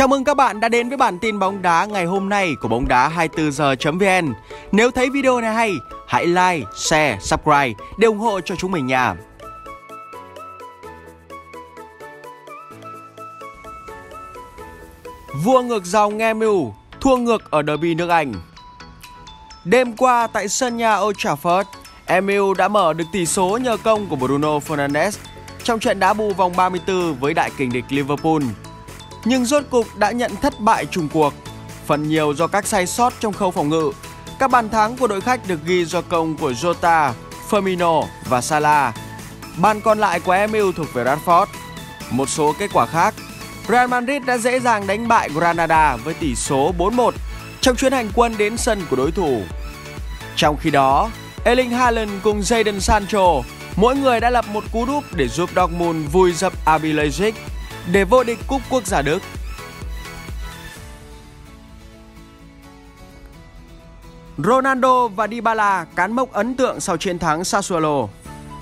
Chào mừng các bạn đã đến với bản tin bóng đá ngày hôm nay của bóng đá 24h.vn. Nếu thấy video này hay, hãy like, share, subscribe để ủng hộ cho chúng mình nha. Vua ngược dòng MU thua ngược ở derby nước Anh. Đêm qua tại sân nhà Old Trafford, MU đã mở được tỷ số nhờ công của Bruno Fernandes trong trận đá bù vòng 34 với đại kình địch Liverpool nhưng rốt cục đã nhận thất bại trùng cuộc. Phần nhiều do các sai sót trong khâu phòng ngự. Các bàn thắng của đội khách được ghi do công của Jota, Firmino và Salah. Bàn còn lại của MU thuộc về Rashford. Một số kết quả khác, Real Madrid đã dễ dàng đánh bại Granada với tỷ số 4-1 trong chuyến hành quân đến sân của đối thủ. Trong khi đó, Erling Haaland cùng Jadon Sancho mỗi người đã lập một cú đúp để giúp Dortmund vui dập RB Leipzig để vô địch cúp quốc gia Đức. Ronaldo và Dybala cán mốc ấn tượng sau chiến thắng Sassuolo.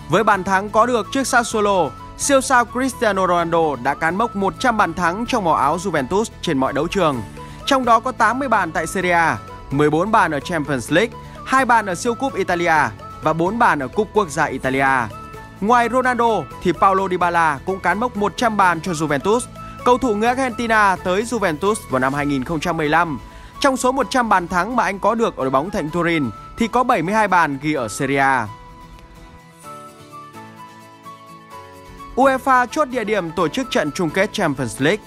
Với bàn thắng có được trước Sassuolo, siêu sao Cristiano Ronaldo đã cán mốc 100 bàn thắng trong màu áo Juventus trên mọi đấu trường. Trong đó có 80 bàn tại Serie A, 14 bàn ở Champions League, 2 bàn ở siêu cúp Italia và 4 bàn ở cúp quốc gia Italia. Ngoài Ronaldo thì Paulo Dybala cũng cán mốc 100 bàn cho Juventus. Cầu thủ người Argentina tới Juventus vào năm 2015. Trong số 100 bàn thắng mà anh có được ở đội bóng thành Turin thì có 72 bàn ghi ở Serie A. UEFA chốt địa điểm tổ chức trận chung kết Champions League.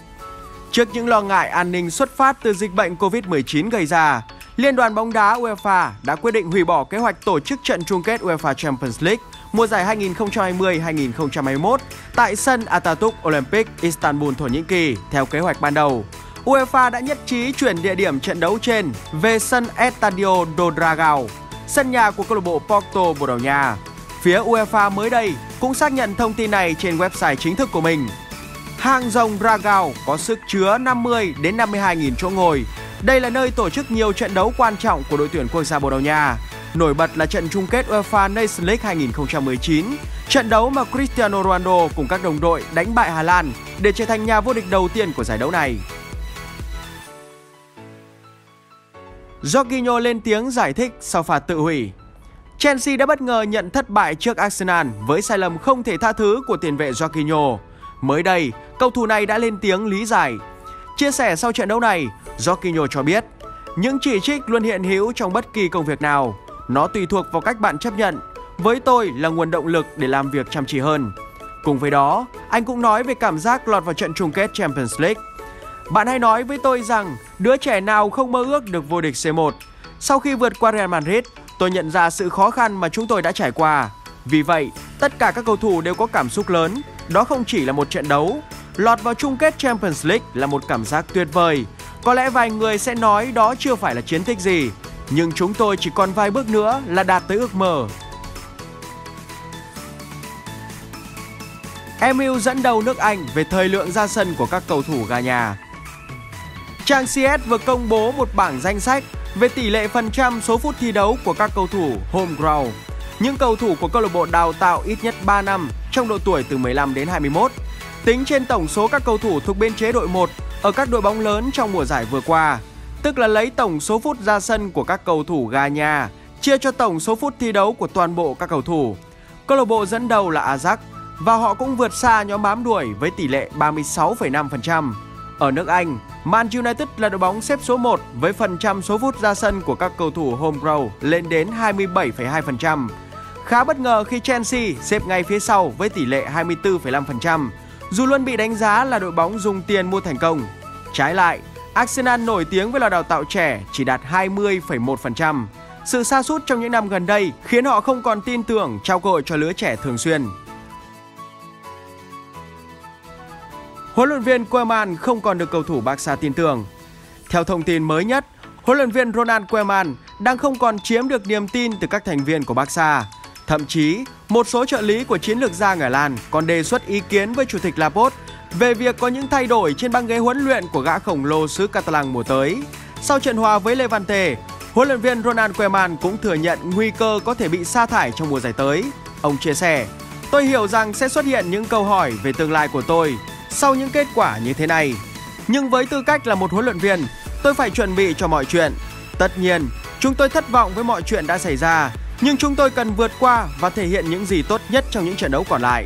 Trước những lo ngại an ninh xuất phát từ dịch bệnh Covid-19 gây ra, Liên đoàn bóng đá UEFA đã quyết định hủy bỏ kế hoạch tổ chức trận chung kết UEFA Champions League mùa giải 2020-2021 tại sân Atatürk Olympic Istanbul Thổ Nhĩ Kỳ theo kế hoạch ban đầu. UEFA đã nhất trí chuyển địa điểm trận đấu trên về sân Estadio do Dragão, sân nhà của câu lạc bộ Porto Bồ Đào Nha. Phía UEFA mới đây cũng xác nhận thông tin này trên website chính thức của mình. Hang rồng Dragao có sức chứa 50 đến 52 000 chỗ ngồi. Đây là nơi tổ chức nhiều trận đấu quan trọng của đội tuyển quốc gia Bồ Đào Nha Nổi bật là trận chung kết UEFA Nations League 2019, trận đấu mà Cristiano Ronaldo cùng các đồng đội đánh bại Hà Lan để trở thành nhà vô địch đầu tiên của giải đấu này. Jorginho lên tiếng giải thích sau phạt tự hủy. Chelsea đã bất ngờ nhận thất bại trước Arsenal với sai lầm không thể tha thứ của tiền vệ Jorginho. Mới đây, cầu thủ này đã lên tiếng lý giải. Chia sẻ sau trận đấu này, Jorginho cho biết, những chỉ trích luôn hiện hữu trong bất kỳ công việc nào. Nó tùy thuộc vào cách bạn chấp nhận. Với tôi là nguồn động lực để làm việc chăm chỉ hơn. Cùng với đó, anh cũng nói về cảm giác lọt vào trận chung kết Champions League. Bạn hay nói với tôi rằng đứa trẻ nào không mơ ước được vô địch C1. Sau khi vượt qua Real Madrid, tôi nhận ra sự khó khăn mà chúng tôi đã trải qua. Vì vậy, tất cả các cầu thủ đều có cảm xúc lớn. Đó không chỉ là một trận đấu. Lọt vào chung kết Champions League là một cảm giác tuyệt vời. Có lẽ vài người sẽ nói đó chưa phải là chiến tích gì, nhưng chúng tôi chỉ còn vài bước nữa là đạt tới ước mơ. MU dẫn đầu nước Anh về thời lượng ra sân của các cầu thủ gà nhà. Trang CS vừa công bố một bảng danh sách về tỷ lệ phần trăm số phút thi đấu của các cầu thủ home ground. Những cầu thủ của câu lạc bộ đào tạo ít nhất 3 năm trong độ tuổi từ 15 đến 21. Tính trên tổng số các cầu thủ thuộc biên chế đội 1 ở các đội bóng lớn trong mùa giải vừa qua, tức là lấy tổng số phút ra sân của các cầu thủ gà nhà chia cho tổng số phút thi đấu của toàn bộ các cầu thủ. Câu lạc bộ dẫn đầu là Ajax và họ cũng vượt xa nhóm bám đuổi với tỷ lệ 36,5%. Ở nước Anh, Man United là đội bóng xếp số 1 với phần trăm số phút ra sân của các cầu thủ homegrown lên đến 27,2%. Khá bất ngờ khi Chelsea xếp ngay phía sau với tỷ lệ 24,5%, dù luôn bị đánh giá là đội bóng dùng tiền mua thành công. Trái lại, Arsenal nổi tiếng với là đào tạo trẻ chỉ đạt 20,1%. Sự sa sút trong những năm gần đây khiến họ không còn tin tưởng trao cơ hội cho lứa trẻ thường xuyên. Huấn luyện viên Koeman không còn được cầu thủ Barca tin tưởng. Theo thông tin mới nhất, huấn luyện viên Ronald Koeman đang không còn chiếm được niềm tin từ các thành viên của Barca. Thậm chí, một số trợ lý của chiến lược gia người Lan còn đề xuất ý kiến với chủ tịch Laporte về việc có những thay đổi trên băng ghế huấn luyện của gã khổng lồ xứ Catalan mùa tới. Sau trận hòa với Levante, huấn luyện viên Ronald Koeman cũng thừa nhận nguy cơ có thể bị sa thải trong mùa giải tới. Ông chia sẻ, tôi hiểu rằng sẽ xuất hiện những câu hỏi về tương lai của tôi sau những kết quả như thế này. Nhưng với tư cách là một huấn luyện viên, tôi phải chuẩn bị cho mọi chuyện. Tất nhiên, chúng tôi thất vọng với mọi chuyện đã xảy ra, nhưng chúng tôi cần vượt qua và thể hiện những gì tốt nhất trong những trận đấu còn lại.